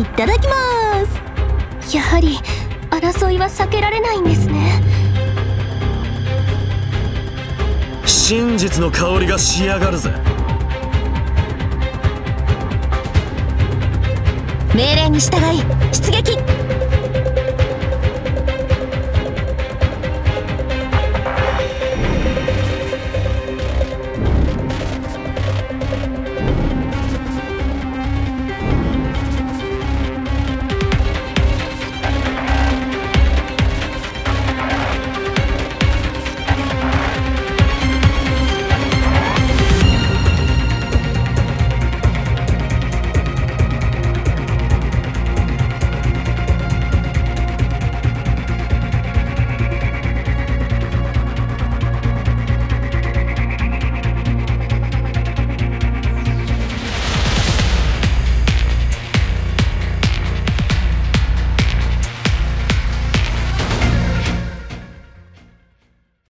いただきます。やはり争いは避けられないんですね。真実の香りが仕上がるぜ。命令に従い出撃。